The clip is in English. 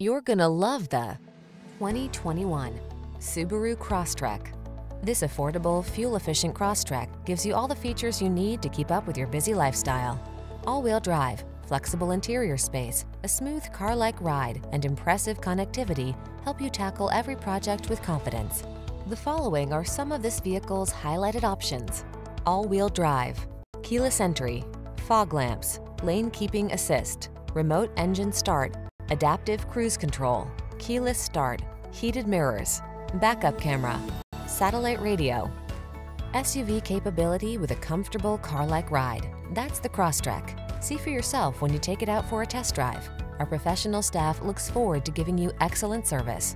You're gonna love the 2021 Subaru Crosstrek. This affordable, fuel-efficient Crosstrek gives you all the features you need to keep up with your busy lifestyle. All-wheel drive, flexible interior space, a smooth car-like ride, and impressive connectivity help you tackle every project with confidence. The following are some of this vehicle's highlighted options. All-wheel drive, keyless entry, fog lamps, lane keeping assist, remote engine start, adaptive cruise control, keyless start, heated mirrors, backup camera, satellite radio, SUV capability with a comfortable car-like ride. That's the Crosstrek. See for yourself when you take it out for a test drive. Our professional staff looks forward to giving you excellent service.